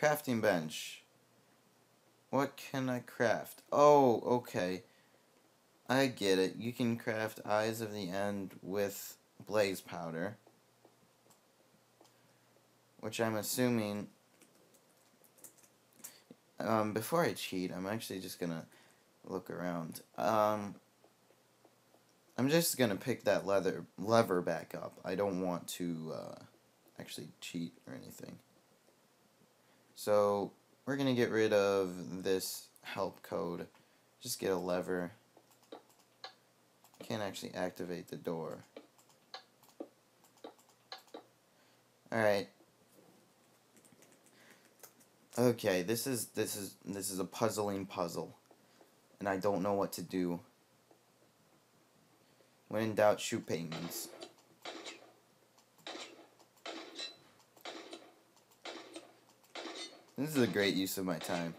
Crafting bench. What can I craft? Oh, okay. I get it. You can craft Eyes of the End with blaze powder. Which I'm assuming... Um, before I cheat, I'm actually just gonna look around. Um, I'm just gonna pick that leather lever back up. I don't want to uh, actually cheat or anything. So we're gonna get rid of this help code. Just get a lever. Can't actually activate the door. Alright. Okay, this is this is this is a puzzling puzzle. And I don't know what to do. When in doubt, shoot payments. This is a great use of my time.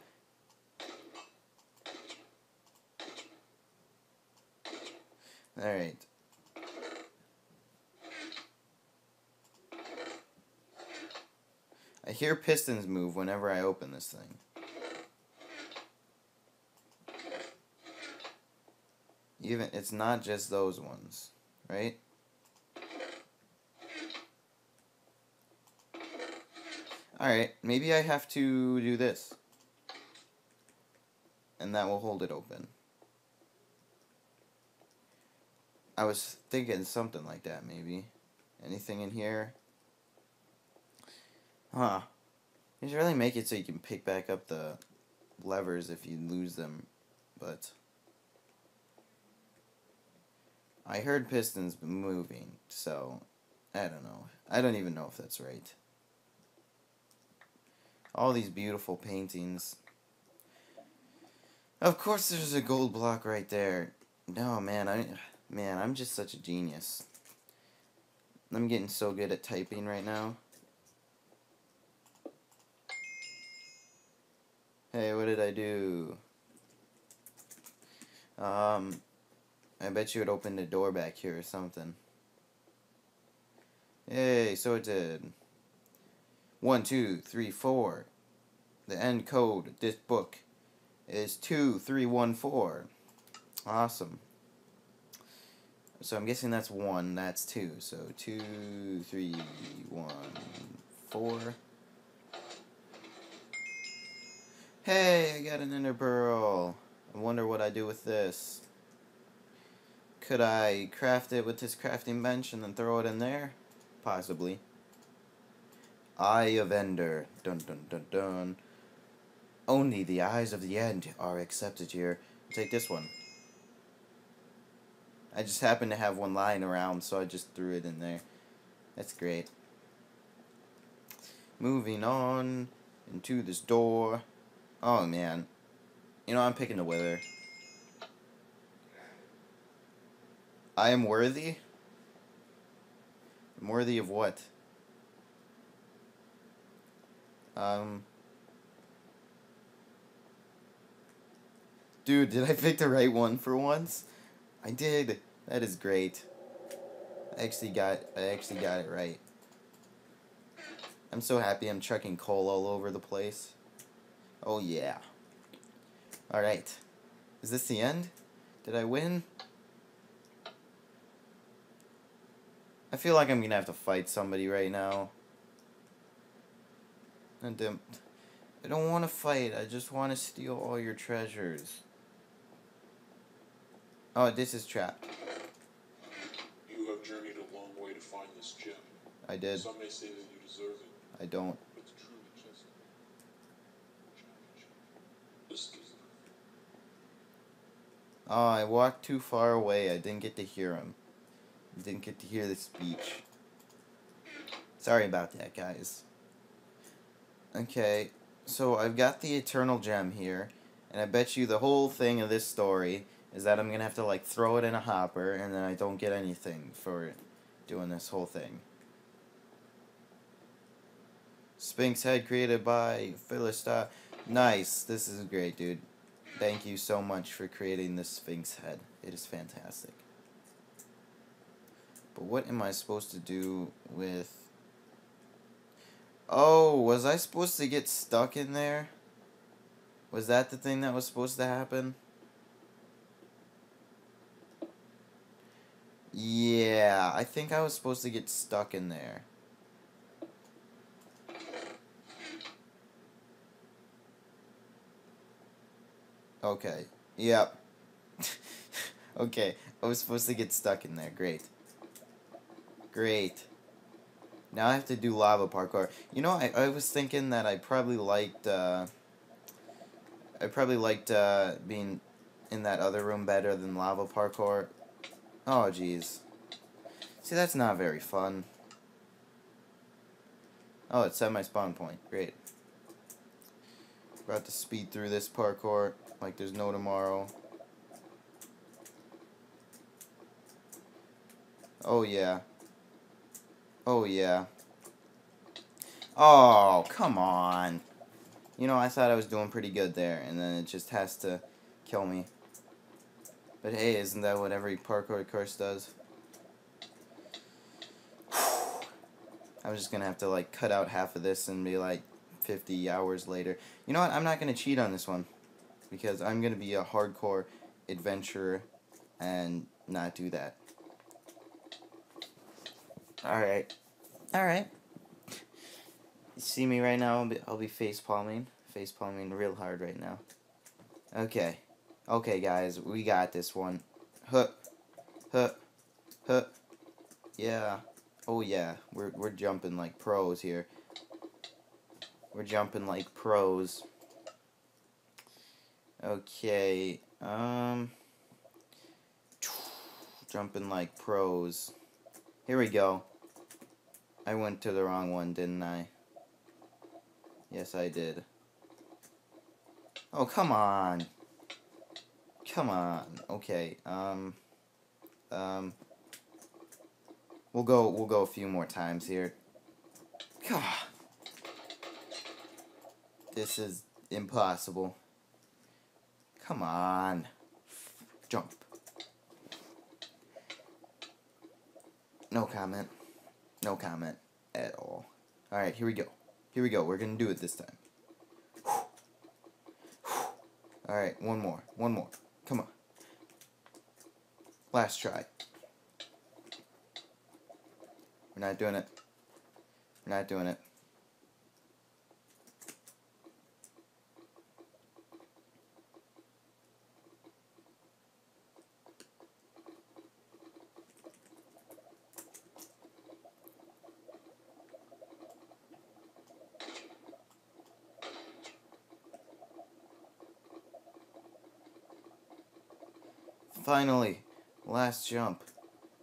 Alright. I hear pistons move whenever I open this thing. Even, it's not just those ones, right? Alright, maybe I have to do this. And that will hold it open. I was thinking something like that, maybe. Anything in here? Huh. You should really make it so you can pick back up the levers if you lose them, but... I heard pistons moving, so... I don't know. I don't even know if that's right. All these beautiful paintings. Of course there's a gold block right there. No, man, I... Man, I'm just such a genius. I'm getting so good at typing right now. Hey, what did I do? Um, I bet you it opened a door back here or something. Hey, so it did. One, two, three, four. The end code this book is 2314. Awesome. So I'm guessing that's one, that's two. So two, three, one, four. Hey, I got an Ender pearl. I wonder what I do with this. Could I craft it with this crafting bench and then throw it in there? Possibly. Eye of Ender. Dun dun dun dun. Only the eyes of the end are accepted here. take this one. I just happened to have one lying around, so I just threw it in there. That's great. Moving on into this door. Oh, man. You know, I'm picking the wither. I am worthy? I'm worthy of what? Um... Dude, did I pick the right one for once? I did. That is great. I actually got I actually got it right. I'm so happy I'm chucking coal all over the place. Oh yeah. Alright. Is this the end? Did I win? I feel like I'm gonna have to fight somebody right now. And I don't want to fight. I just want to steal all your treasures. Oh, this is trapped. You have journeyed a long way to find this gem. I did. Some may say that you deserve it, I don't. but to truly possess it, this gives it. Oh, I walked too far away. I didn't get to hear him. Didn't get to hear the speech. Sorry about that, guys. Okay, so I've got the Eternal Gem here, and I bet you the whole thing of this story is that I'm going to have to, like, throw it in a hopper, and then I don't get anything for doing this whole thing. Sphinx head created by Philista. Nice. This is great, dude. Thank you so much for creating this Sphinx head. It is fantastic. But what am I supposed to do with... Oh, was I supposed to get stuck in there? Was that the thing that was supposed to happen? Yeah, I think I was supposed to get stuck in there. Okay. Yep. okay. I was supposed to get stuck in there. Great. Great. Now I have to do lava parkour. You know, I, I was thinking that I probably liked, uh... I probably liked, uh, being in that other room better than lava parkour. Oh, jeez. See, that's not very fun. Oh, it's set my spawn point. Great. About to speed through this parkour like there's no tomorrow. Oh, yeah. Oh, yeah. Oh, come on. You know, I thought I was doing pretty good there, and then it just has to kill me. But hey, isn't that what every parkour course does? I'm just gonna have to like cut out half of this and be like 50 hours later. You know what? I'm not gonna cheat on this one because I'm gonna be a hardcore adventurer and not do that. Alright. Alright. You see me right now, I'll be, I'll be face palming. Face palming real hard right now. Okay. Okay, guys, we got this one. Huh. Huh. Huh. Yeah. Oh, yeah. We're, we're jumping like pros here. We're jumping like pros. Okay. Um. Jumping like pros. Here we go. I went to the wrong one, didn't I? Yes, I did. Oh, come on. Come on. Okay. Um. Um. We'll go. We'll go a few more times here. God. This is impossible. Come on. Jump. No comment. No comment at all. Alright, here we go. Here we go. We're going to do it this time. Alright, one more. One more. Come on. Last try. We're not doing it. We're not doing it. Finally. Last jump.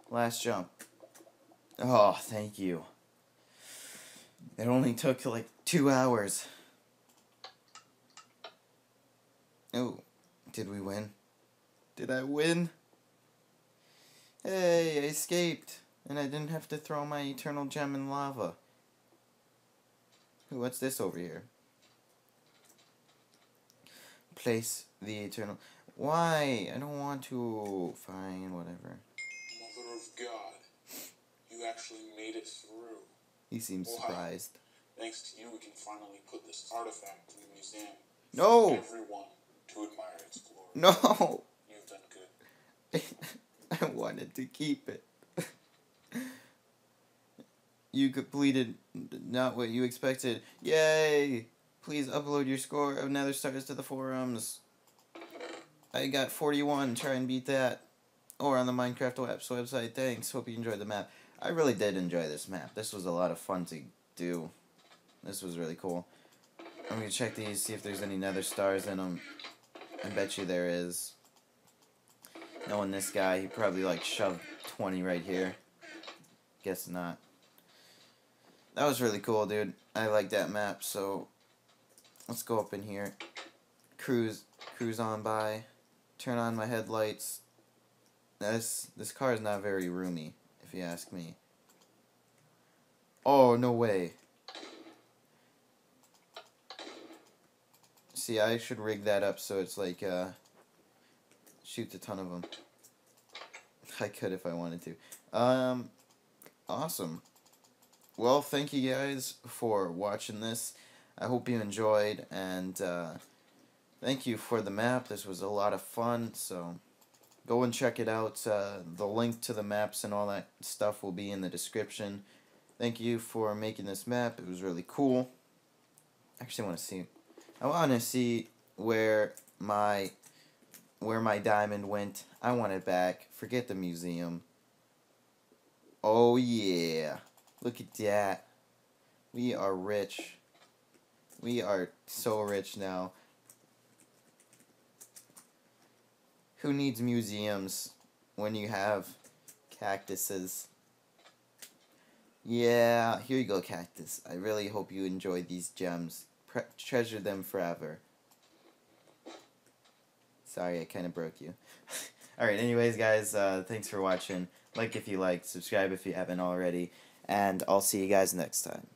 Last jump. Oh, thank you. It only took like two hours. Oh, did we win? Did I win? Hey, I escaped. And I didn't have to throw my eternal gem in lava. What's this over here? Place the eternal... Why? I don't want to. Fine, whatever. Mother of God, you actually made it through. He seems surprised. Thanks to you, we can finally put this artifact in the museum. No! For everyone to admire its glory. No! You've done good. I wanted to keep it. you completed not what you expected. Yay! Please upload your score of Nether Stars to the forums. I got 41. Try and beat that. Or on the Minecraft Webs website. Thanks. Hope you enjoyed the map. I really did enjoy this map. This was a lot of fun to do. This was really cool. I'm gonna check these, see if there's any Nether Stars in them. I bet you there is. Knowing this guy, he probably like shoved 20 right here. Guess not. That was really cool, dude. I like that map, so let's go up in here. Cruise cruise on by. Turn on my headlights. This this car is not very roomy, if you ask me. Oh, no way. See, I should rig that up so it's like uh shoots a ton of them. I could if I wanted to. Um, awesome. well, thank you guys for watching this. I hope you enjoyed, and uh, thank you for the map. This was a lot of fun, so go and check it out. Uh, the link to the maps and all that stuff will be in the description. Thank you for making this map. It was really cool. I Actually, want to see. I want to see where my where my diamond went. I want it back. Forget the museum. Oh yeah. Look at that. We are rich. We are so rich now. Who needs museums when you have cactuses? Yeah, here you go, cactus. I really hope you enjoy these gems. Pre treasure them forever. Sorry, I kind of broke you. Alright, anyways, guys, uh, thanks for watching. Like if you liked, subscribe if you haven't already, and I'll see you guys next time.